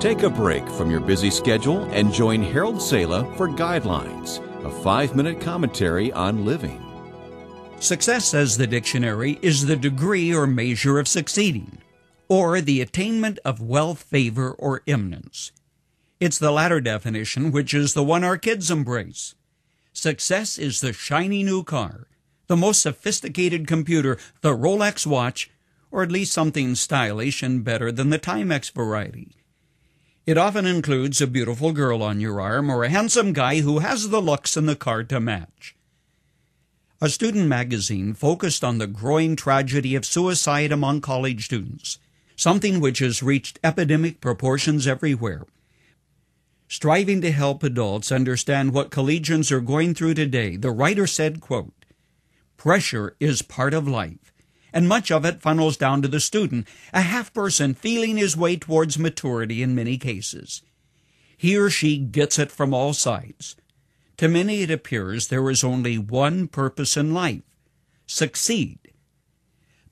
Take a break from your busy schedule and join Harold Sala for Guidelines, a five minute commentary on living. Success, says the dictionary, is the degree or measure of succeeding, or the attainment of wealth, favor, or eminence. It's the latter definition which is the one our kids embrace. Success is the shiny new car, the most sophisticated computer, the Rolex watch, or at least something stylish and better than the Timex variety. It often includes a beautiful girl on your arm or a handsome guy who has the looks and the car to match. A student magazine focused on the growing tragedy of suicide among college students, something which has reached epidemic proportions everywhere. Striving to help adults understand what collegians are going through today, the writer said, quote, Pressure is part of life and much of it funnels down to the student, a half person feeling his way towards maturity in many cases. He or she gets it from all sides. To many it appears there is only one purpose in life succeed.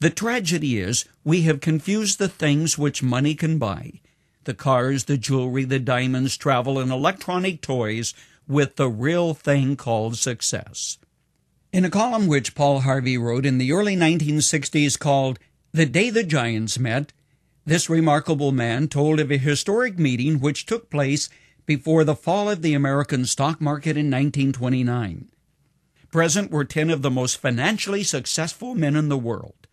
The tragedy is we have confused the things which money can buy the cars, the jewelry, the diamonds, travel, and electronic toys with the real thing called success. In a column which Paul Harvey wrote in the early 1960s called The Day the Giants Met, this remarkable man told of a historic meeting which took place before the fall of the American stock market in 1929. Present were 10 of the most financially successful men in the world.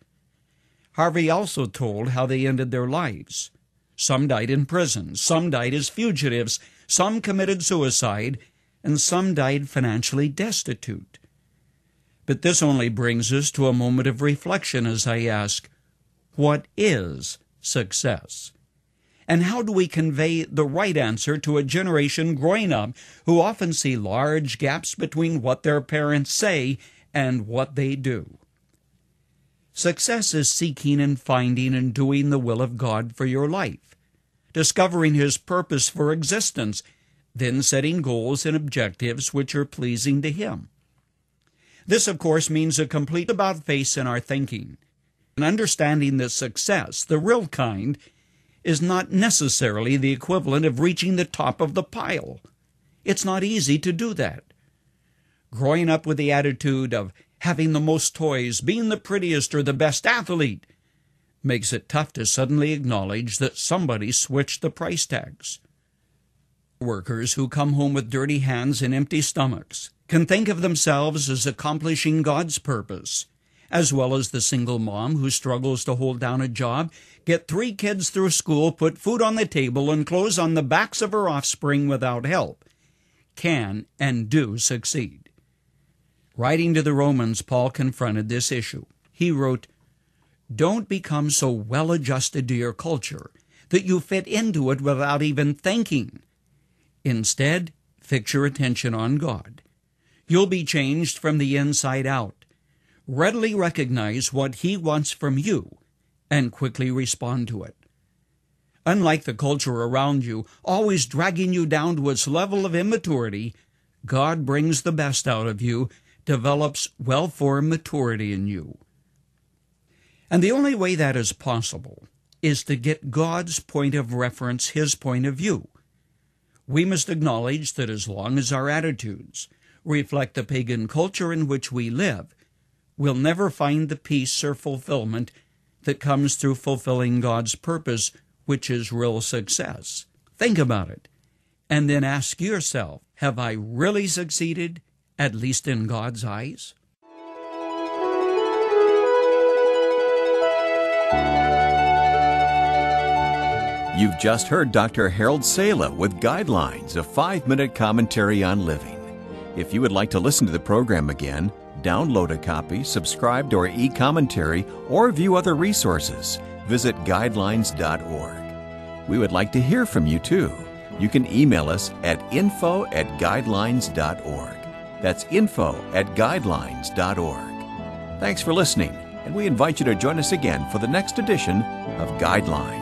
Harvey also told how they ended their lives. Some died in prison, some died as fugitives, some committed suicide, and some died financially destitute. But this only brings us to a moment of reflection as I ask, what is success? And how do we convey the right answer to a generation growing up who often see large gaps between what their parents say and what they do? Success is seeking and finding and doing the will of God for your life, discovering His purpose for existence, then setting goals and objectives which are pleasing to Him. This, of course, means a complete about face in our thinking, and understanding that success, the real kind, is not necessarily the equivalent of reaching the top of the pile. It's not easy to do that. Growing up with the attitude of having the most toys, being the prettiest or the best athlete, makes it tough to suddenly acknowledge that somebody switched the price tags. Workers who come home with dirty hands and empty stomachs can think of themselves as accomplishing God's purpose, as well as the single mom who struggles to hold down a job, get three kids through school, put food on the table, and clothes on the backs of her offspring without help, can and do succeed. Writing to the Romans, Paul confronted this issue. He wrote, Don't become so well adjusted to your culture that you fit into it without even thinking. Instead, fix your attention on God. You'll be changed from the inside out. Readily recognize what He wants from you and quickly respond to it. Unlike the culture around you, always dragging you down to its level of immaturity, God brings the best out of you, develops well formed maturity in you. And the only way that is possible is to get God's point of reference, His point of view. We must acknowledge that as long as our attitudes, reflect the pagan culture in which we live, we'll never find the peace or fulfillment that comes through fulfilling God's purpose, which is real success. Think about it, and then ask yourself Have I really succeeded, at least in God's eyes? You've just heard Dr. Harold Sala with Guidelines, a five minute commentary on living. If you would like to listen to the program again, download a copy, subscribe to our e commentary, or view other resources, visit guidelines.org. We would like to hear from you too. You can email us at info at guidelines.org. That's info at guidelines.org. Thanks for listening, and we invite you to join us again for the next edition of Guidelines.